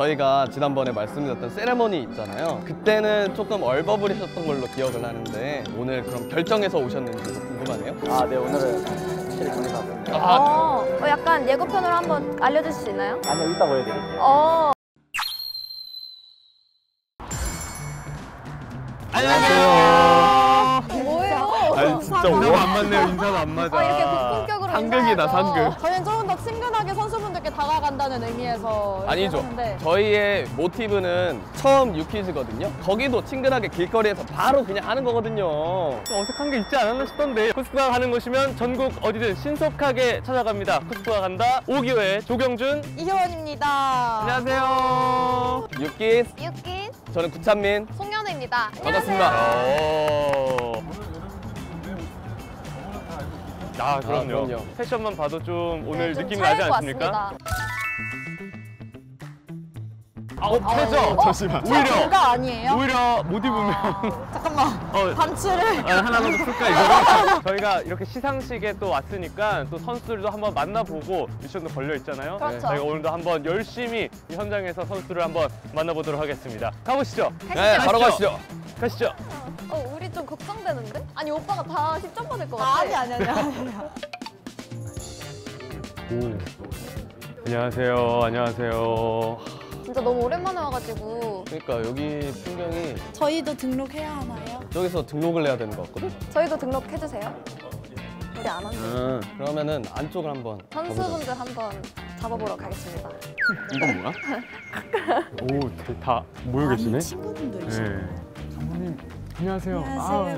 저희가 지난번에 말씀드렸던 세레머니 있잖아요. 그때는 조금 얼버무리셨던 걸로 기억을 하는데 오늘 그럼 결정해서 오셨는지 궁금하네요. 아, 네, 오늘은 확실히 정해서 왔습니다. 아, 어, 어, 약간 예고편으로 한번 알려주실 수 있나요? 아니요, 이따 보여드릴게요. 어, 안녕하세요. 뭐예요? 아니 진짜 인사도 안 맞네요. 인사도 안 맞아. 어, 이렇게 극본격으로 상극이다 인사하죠. 상극. 저희는 조금 더 친근하게 선수분들께 다가간다는 의미에서 아니죠. 했는데 저희의 모티브는 처음 유퀴즈거든요. 거기도 친근하게 길거리에서 바로 그냥 하는 거거든요. 어색한 게 있지 않았나 싶던데 코스프가 가는 곳이면 전국 어디든 신속하게 찾아갑니다 코스프가 간다 5기회 조경준 이효원입니다. 안녕하세요. 유키스. 유키 저는 구찬민. 송현우입니다. 반갑습니다. 아 그럼요. 그럼요. 패션만 봐도 좀 오늘 네, 좀 느낌이 나지 차일 것 않습니까? 같습니다. 어, 패죠. 잠시만. 오히려 그가 아니에요? 오히려 못 입으면 잠깐만. 어, 반치를 아, 하나만 더 풀까 이거를? 저희가 이렇게 시상식에 또 왔으니까 또 선수들도 한번 만나보고 미션도 걸려 있잖아요. 그렇죠. 저희가 오늘도 한번 열심히 이 현장에서 선수를 한번 만나보도록 하겠습니다. 가보시죠. 네, 바로 가시죠. 가시죠. 걱정되는데? 아니, 오빠가 다 10점 받을 것 같아. 아니 아니 아니. 아니. 오. 안녕하세요. 안녕하세요. 진짜 너무 오랜만에 와가지고 그러니까 여기 풍경이 저희도 등록해야 하나요? 저기서 등록을 해야 되는 것 같거든? 저희도 등록해주세요. 우리 안 왔네. 음. 그러면은 안쪽을 한번. 선수분들 한번 잡아보러 가겠습니다. 이건 뭐야? 오, 다 모여 계시네. 친구분들이시죠. 네. 장모님 안녕하세요. 아,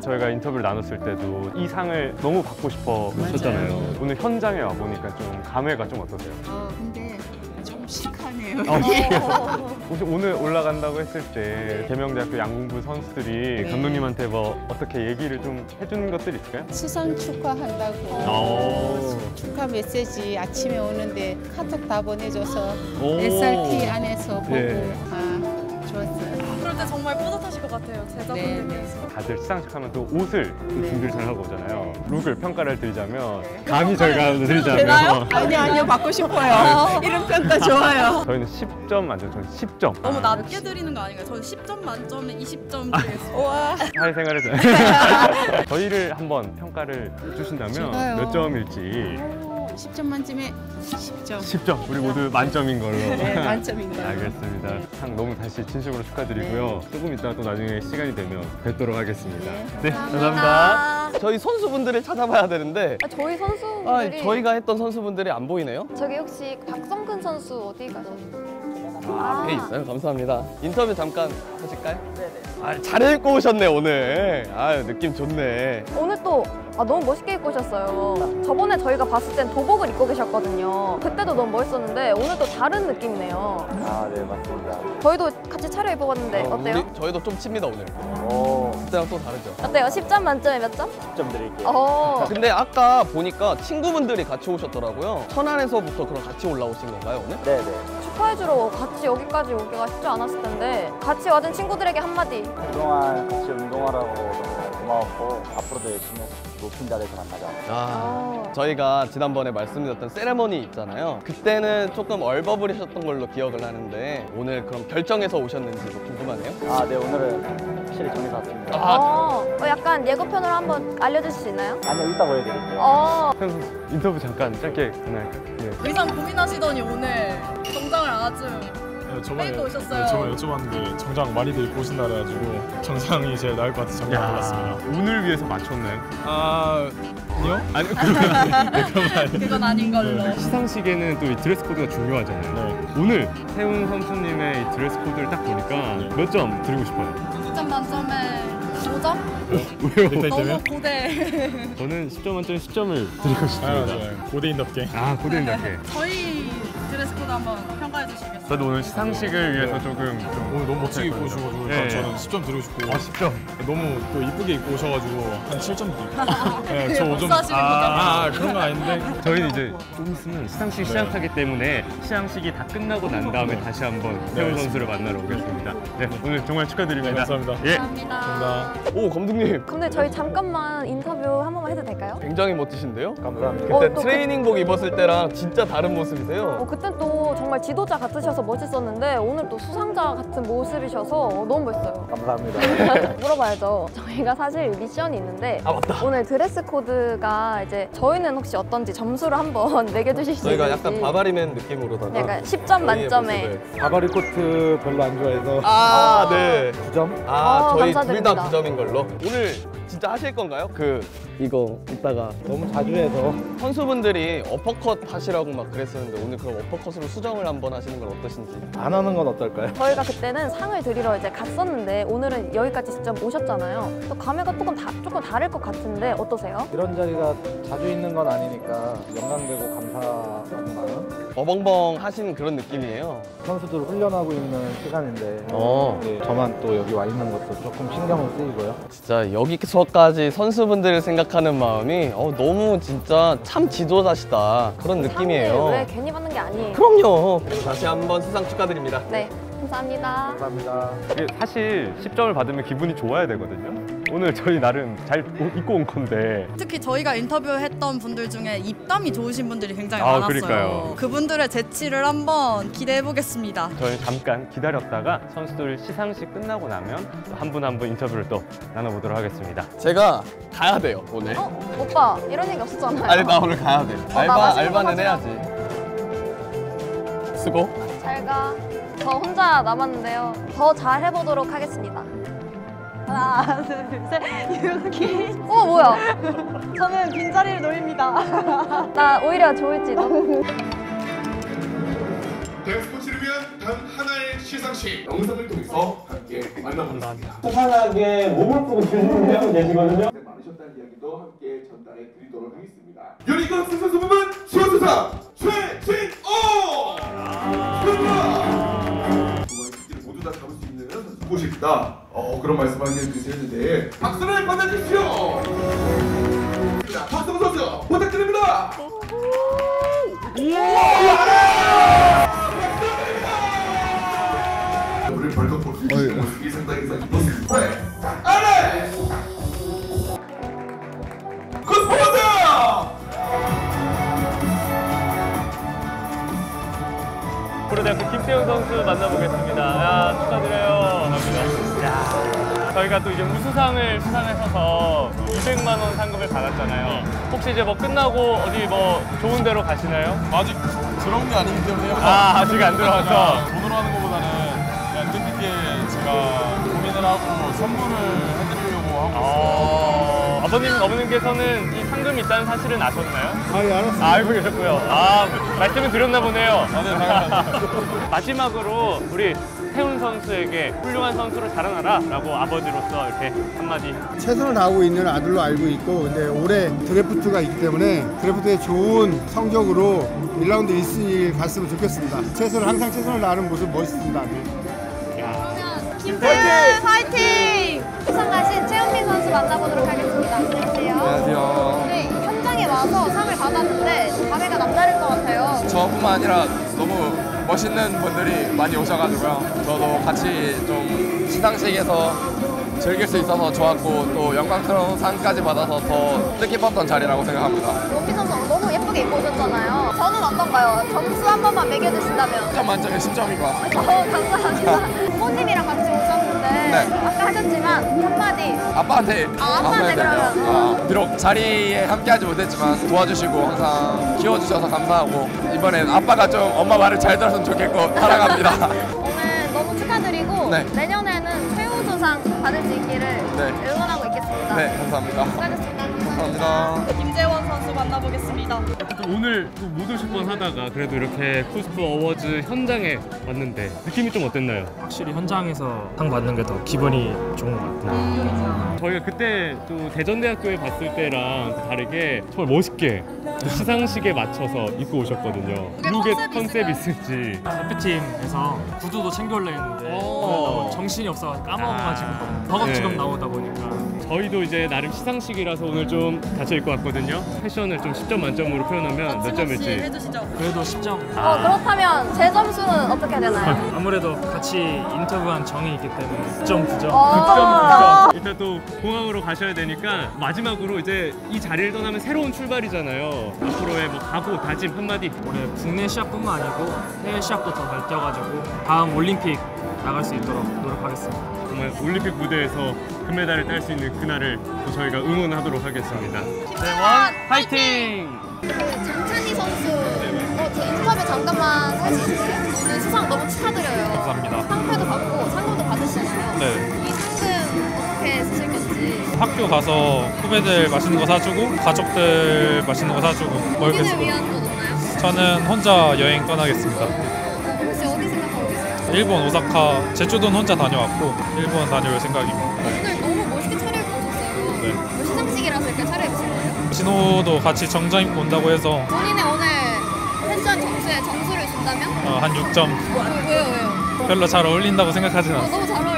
저희가 인터뷰를 나눴을 때도 이 상을 너무 받고 싶어 하셨잖아요. 오늘 현장에 와 보니까 좀 감회가 좀 어떠세요? 어, 근데 좀 시크하네요. 혹시 오늘 올라간다고 했을 때 계명대학교 양궁부 선수들이 네. 감독님한테 뭐 어떻게 얘기를 좀 해주는 것들이 있을까요? 수상 축하한다고 오. 축하 메시지 아침에 오는데 카톡 다 보내줘서 오. SRT 안에서 보고 네. 것 같아요. 제자분들께서. 다들 시상식 하면 또 옷을 또 네. 준비를 잘 하고 오잖아요. 룩을 평가를 드리자면 네. 감히 저희가 드리자면? 아니 아니요 받고 싶어요. 이런 평가 좋아요. 저희는 10점 만점, 저는 10점. 너무 낮게 드리는 거 아닌가요? 저는 10점 만점에 20점 드리겠습니다. 와 사회생활에서 저희를 한번 평가를 주신다면 좋아요. 몇 점일지 10점 만점에 10점. 10점. 우리 모두 만점인 걸로. 네 만점입니다. 알겠습니다. 상 너무 다시 진심으로 축하드리고요. 조금 이따 또 나중에 시간이 되면 뵙도록 하겠습니다. 네 감사합니다. 저희 선수분들을 찾아봐야 되는데. 아, 저희 아, 선수분들이 저희가 했던 선수분들이 안 보이네요. 저기 혹시 박성근 선수 어디 가셨어요? 아, 앞에 있어요. 감사합니다. 인터뷰 잠깐 하실까요? 네네. 아, 잘 읽고 오셨네 오늘. 아, 느낌 좋네. 오늘 또 아, 너무 멋있게 입고 오셨어요. 저번에 저희가 봤을 땐 도복을 입고 계셨거든요. 그때도 너무 멋있었는데 오늘 또 다른 느낌이네요. 아, 네, 맞습니다. 저희도 같이 차려 입어봤는데 어, 어때요? 우리, 저희도 좀 칩니다 오늘. 오, 그때랑 또 다르죠. 어때요? 10점 만점에 몇 점? 10점 드릴게요. 어. 근데 아까 보니까 친구분들이 같이 오셨더라고요. 천안에서부터 그럼 같이 올라오신 건가요 오늘? 네, 네. 축하해주러 같이 여기까지 오기가 쉽지 않았을 텐데 같이 와준 친구들에게 한마디. 그동안 같이 운동하라고 고마웠고, 앞으로도 열심히 해서 높은 자리에서 만나자. 아, 어. 저희가 지난번에 말씀드렸던 세레머니 있잖아요. 그때는 조금 얼버무리셨던 걸로 기억을 하는데 오늘 그럼 결정해서 오셨는지도 궁금하네요. 아, 네, 오늘은 확실히 정해서 왔습니다. 아. 어, 어, 약간 예고편으로 한번 알려주실 수 있나요? 아니요, 이따 보여드릴게요. 어, 인터뷰 잠깐 짧게 그날 예. 의상 고민하시더니 오늘 정장을 아주 네, 저번에. 네, 저번에 여쭤봤는데 정장 많이들 입고 오신다 그래가지고 정장이 제일 나을 것 같아서 정장 골랐습니다. 오늘 위해서 맞췄나요? 아, 아니요? 아니 그건 네, 그건 아니에요 그건 아닌 걸로. 시상식에는 또 이 드레스 코드가 중요하잖아요 네. 오늘 세훈 선수님의 이 드레스 코드를 딱 보니까 몇 점 드리고 싶어요? 10점 만점에 5점? 왜요? 넥타이 너무? 고대. 저는 10점 만점에 10점을 드리고 아, 싶습니다 맞아요. 고대인답게. 아 고대인답게 저희 드레스 코드 한번 평가해 주시겠어요? 저도 오늘 시상식을 위해서 조금 좀 오늘 너무 멋지게 입고 오셔가지고 네. 일단 저는 10점 드리고 싶고 아, 10점 너무 또 이쁘게 입고 오셔가지고 한 7점 드릴게요. 네, 저못 5점. 사시는 아, 아, 그런 건 아닌데. 저희는 이제 좀 있으면 시상식 시작하기 때문에 시상식이 다 끝나고 난 다음에 다시 한번 세훈 알겠습니다. 선수를 만나러 오겠습니다. 네, 오늘 정말 네, 축하드립니다. 감사합니다. 예. 감사합니다. 감사합니다. 오 감독님 근데 저희 잠깐만 인터뷰 한 번만 해도 될까요? 굉장히 멋지신데요? 감사합니다. 어, 그때 또 그- 트레이닝복 입었을 때랑 진짜 다른 모습이세요. 어, 그땐 또 그때도 정말 지도자 같으셔서 멋있었는데 오늘 또 수상자 같은 모습이셔서 너무 멋있어요. 감사합니다. 물어봐야죠. 저희가 사실 미션이 있는데 오늘 드레스 코드가 이제 저희는 혹시 어떤지 점수를 한번 매겨주실 수 저희가 있는지 약간 바바리맨 느낌으로다가 약간 10점 만점에 모습을. 바바리 코트 별로 안 좋아해서 아, 네. 9점? 아, 어, 저희 둘 감사드립니다. 다 9점인 걸로. 오늘 진짜 하실 건가요? 그 이거 이따가 너무 자주 해서 선수분들이 어퍼컷 하시라고 막 그랬었는데 오늘 그럼 어퍼컷으로 수정을 한번 하시는 건 어떠신지? 안 하는 건 어떨까요? 저희가 그때는 상을 드리러 이제 갔었는데 오늘은 여기까지 직접 오셨잖아요. 또 감회가 조금 다, 조금 다를 것 같은데 어떠세요? 이런 자리가 자주 있는 건 아니니까 영광되고 감사한 마음 어벙벙 하시는 그런 느낌이에요. 선수들 훈련하고 있는 시간인데 어. 네, 저만 또 여기 와 있는 것도 조금 신경을 쓰이고요 진짜 여기서까지 선수분들을 생각 하는 마음이 어, 너무 진짜 참 지도자시다 그런 느낌이에요. 왜 괜히 받는 게 아니에요. 그럼요. 다시 한번 수상 축하드립니다. 네, 감사합니다. 감사합니다 이게 사실 10점을 받으면 기분이 좋아야 되거든요. 오늘 저희 나름 잘옷 입고 온 건데 특히 저희가 인터뷰했던 분들 중에 입담이 좋으신 분들이 굉장히 아, 많았어요. 그러니까요. 그분들의 재치를 한번 기대해 보겠습니다. 저희 잠깐 기다렸다가 선수들 시상식 끝나고 나면 한 분 한분 인터뷰를 또 나눠보도록 하겠습니다. 제가 가야 돼요 오늘. 어, 오빠 이런 얘기 없었잖아요. 아니 나 오늘 가야 돼. 나 알바 알바는. 해야지. 수고. 잘 가. 저 혼자 남았는데요. 더 잘 해보도록 하겠습니다. 하나, 둘, 셋, 이렇게. 어, 뭐야? 저는 빈자리를 노립니다. 나 오히려 좋을지도. 댄스포츠를 위한 단 하나의 시상식 영상을 통해서 함께 만나보겠습니다. 편안하게 몸을 푸고 계시는 계시거든요. 많으셨다는 이야기도 함께 전달해 드리도록 하겠습니다. 유니콘 선수 부분 수호수상 최진호! 특기를 모두 다 잡을 수 있는 선수 모십니다. 어, 그런 말씀을 해주시는데 박수를 받아주십시오. 자, 박수 선수 부탁드립니다. 우리 벌컥 볼수 있는 모습이 상당히 상당히 좋습니다. 네. 아래! 굿포즈! 프로대학교 김태훈 선수 만나보겠습니다. 야, 축하드려요. 감사합니다. 야, 저희가 또 이제 우수상을 수상해서 200만 원 상금을 받았잖아요. 혹시 이제 뭐 끝나고 어디 뭐 좋은 데로 가시나요? 아직 들어온 게 아니기 때문에요. 아, 아직 안 들어와서. 돈으로 하는 것보다는 그냥 뜻있게 제가 고민을 하고 선물을 해드리려고 하고 어, 아버님, 어머님께서는 이 상금이 있다는 사실은 아셨나요? 아, 예, 알았습니다. 아, 알고 계셨고요. 아, 말씀을 드렸나 보네요. 아, 네, 당연하죠. 마지막으로 우리 태훈 선수에게 훌륭한 선수로 자라나라 라고 아버지로서 이렇게 한마디 최선을 다하고 있는 아들로 알고 있고 근데 올해 드래프트가 있기 때문에 드래프트에 좋은 성적으로 1라운드 1순위 갔으면 좋겠습니다. 최선을 항상 최선을 다하는 모습 멋있습니다. 김태훈 화이팅! 수상하신 최현민 선수 만나보도록 하겠습니다. 안녕하세요. 안녕하세요. 네, 현장에 와서 상을 받았는데 감회가 남다를 것 같아요. 저뿐만 아니라 멋있는 분들이 많이 오셔가지고요. 저도 같이 좀 시상식에서 즐길 수 있어서 좋았고 또 영광스러운 상까지 받아서 더 뜻깊었던 자리라고 생각합니다. 원피 선수 너무 예쁘게 입고 오셨잖아요. 저는 어떤가요? 점수 한 번만 매겨주신다면. 10점 만점에 10점인 것 같습니다. 어, 감사합니다. 부모님이랑 같이. 아까 하셨지만 한마디 아빠한테 아, 아빠한테. 그러면. 아, 비록 자리에 함께하지 못했지만 도와주시고 항상 키워주셔서 감사하고 이번엔 아빠가 좀 엄마 말을 잘 들었으면 좋겠고 사랑합니다. 오늘 너무 축하드리고 네. 내년에는 최우수상 받을 수 있기를 네. 응원하고 있겠습니다. 네, 감사합니다. 수고하셨습니다. 감사합니다. 김재원 선수 만나보겠습니다. 오늘 또못 오실 뻔 하다가 그래도 이렇게 코스프 어워즈 현장에 왔는데 느낌이 좀 어땠나요? 확실히 현장에서 상 받는 게 더 기분이 좋은 것 같아요. 저희가 그때 또 대전대학교에 봤을 때랑 또 다르게 정말 멋있게 또 시상식에 맞춰서 입고 오셨거든요. 룩의 컨셉 있을지. 대표팀에서 구두도 챙겨올라 했는데 어. 정신이 없어 까먹어가지고 버겁지겁 네. 나오다 보니까 저희도 이제 나름 시상식이라서 오늘 좀좀 닫혀 있고 왔거든요. 패션을 좀 10점 만점으로 표현하면 몇 점일지. 해주시죠. 그래도 10점. 어, 그렇다면 제 점수는 어떻게 되나요? 아무래도 같이 인터뷰한 정이 있기 때문에 9.9점. 어. 일단 또 공항으로 가셔야 되니까 마지막으로 이제 이 자리를 떠나면 새로운 출발이잖아요. 앞으로의 뭐 각오, 다짐 한마디. 올해 국내 시합뿐만 아니고 해외 시합도 더잘 뛰어가지고 다음 올림픽 나갈 수 있도록 노력하겠습니다. 정말 올림픽 무대에서 금메달을 딸 수 있는 그날을 또 저희가 응원하도록 하겠습니다. 네, 원 화이팅! 정찬희 선수, 어, 제 인터뷰 잠깐만? 오늘 수상 너무 축하드려요. 감사합니다. 상패도 받고 상금도 받으시잖아요. 네. 이 상금 어떻게 쓰실 건지. 학교 가서 후배들 맛있는 거 사주고 가족들 맛있는 거 사주고 위한 건 없나요? 저는 혼자 여행 떠나겠습니다. 일본 오사카 제주도는 혼자 다녀왔고 일본 다녀올 생각입니다. 오늘 너무 멋있게 차려입고 오셨어요. 네. 뭐 시상식이라서 이렇게 차려입으신 거예요? 진호도 같이 정장 입고 온다고 해서 본인의 오늘 패션 점수에 점수를 준다면? 어, 한 6점 어, 왜요, 왜요? 별로 잘 어울린다고 생각하진 어, 않습니다. 너무 잘 어울려요.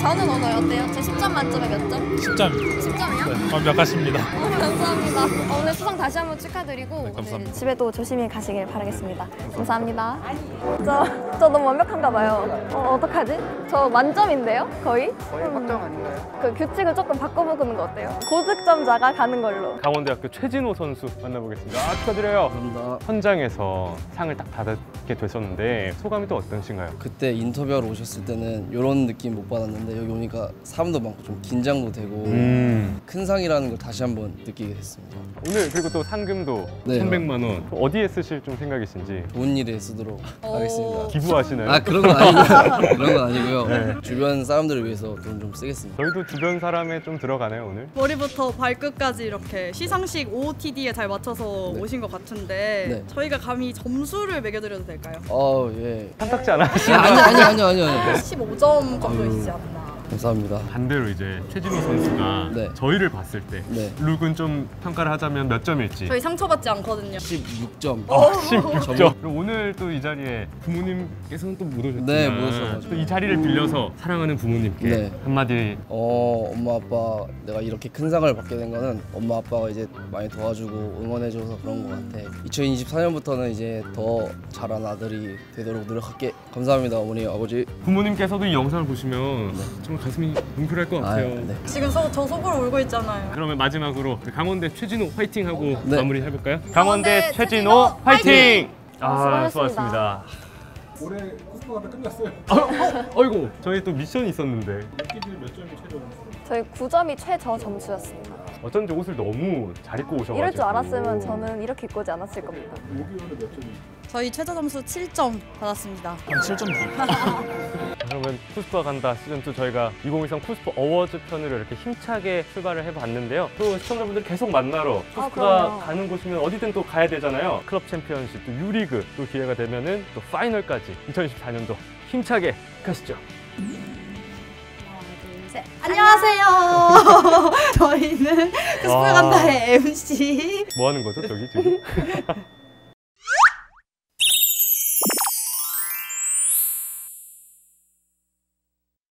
저는 오늘 어때요? 제 10점 만점에 몇 점? 10점 10점이요? 네, 완벽하십니다. 어, 감사합니다. 어, 오늘 수상 다시 한번 축하드리고 네, 감사합니다. 네, 집에도 조심히 가시길 바라겠습니다. 감사합니다. 저, 저 너무 완벽한가 봐요. 어, 어떡하지? 저 만점인데요? 거의? 거의 확정 아닌가요? 그 규칙을 조금 바꿔보는 거 어때요? 고득점자가 가는 걸로. 강원대학교 최진호 선수 만나보겠습니다. 아, 축하드려요. 감사합니다. 현장에서 상을 딱 받게 되셨는데 소감이 또 어떠신가요? 그때 인터뷰하러 오셨을 때는 이런 느낌 못 받았는데 여기 오니까 사람도 많고 좀 긴장도 되고 음. 큰 상이라는 걸 다시 한번 느끼게 됐습니다. 오늘 그리고 또 상금도 네. 300만 원 어디에 쓰실 좀 생각이신지 좋은 일에 쓰도록 하겠습니다. 기부하시나요? 아 그런 건 아니고요. 그런 건 아니고요. 네. 주변 사람들을 위해서 돈 좀 쓰겠습니다. 저희도 주변 사람에 좀 들어가네요 오늘. 머리부터 발끝까지 이렇게 시상식 OOTD에 잘 맞춰서 네. 오신 것 같은데 네. 저희가 감히 점수를 매겨드려도 될까요? 어 예. 탐탁지 않아? 아니 아니 아니 아니 아니. 15점 정도이시지 않나. 감사합니다. 반대로 이제 최진호 선수가 네. 저희를 봤을 때 네. 룩은 좀 평가를 하자면 몇 점일지. 저희 상처받지 않거든요. 16점. 어, 16점. 그럼 오늘 또 이 자리에 부모님께서는 또 못 오셨지만 네, 못 오셔가지고. 또이 자리를 빌려서 사랑하는 부모님께 네. 한마디 어 엄마 아빠 내가 이렇게 큰 상을 받게 된 거는 엄마 아빠가 이제 많이 도와주고 응원해줘서 그런 것 같아. 2024년부터는 이제 더 잘한 아들이 되도록 노력할게. 감사합니다 어머니 아버지. 부모님께서도 이 영상을 보시면 정말 가슴이 뭉클할 것 같아요. 네. 지금 서, 저 속으로 울고 있잖아요. 그러면 마지막으로 강원대 최진호 화이팅 하고 네. 마무리 해볼까요? 강원대 최진호 최진호 화이팅! 아, 아, 수고하셨습니다. 수고하셨습니다. 올해 코스파가 끝났어요. 어, 어이구 저희 또 미션이 있었는데 몇 점이 최저 저희 9점이 최저 점수였습니다. 어쩐지 옷을 너무 잘 입고 오셔가지고 이럴 줄 알았으면 저는 이렇게 입고 오지 않았을 겁니다. 저희 최저 점수 7점 받았습니다. 한 7점 그러면 쿠스파 간다 시즌 2 저희가 2023 쿠스파 어워즈 편으로 이렇게 힘차게 출발을 해봤는데요. 또 시청자분들 계속 만나러 쿠스파가 그럼요. 가는 곳이면 어디든 또 가야 되잖아요. 클럽 챔피언십 또 유리그 또 기회가 되면은 또 파이널까지 2024년도 힘차게 가시죠. 안녕하세요. 저희는 와. 스포 간다의 MC 뭐 하는 거죠 저기 지금?